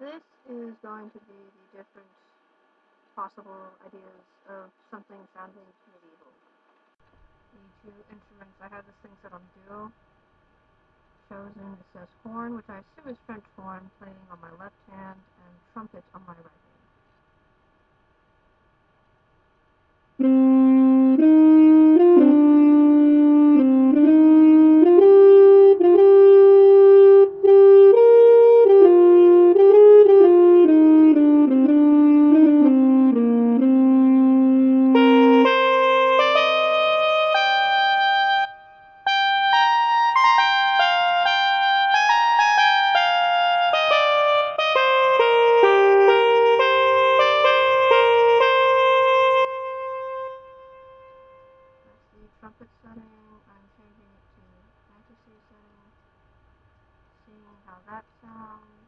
this is going to be the different possible ideas of something sounding medieval. The two instruments, I have this thing set on duo. Chosen, it says horn, which I assume is French horn, playing on my left hand, and trumpet on my right hand. Trumpet setting, I'm changing it to fantasy setting, seeing how that sounds.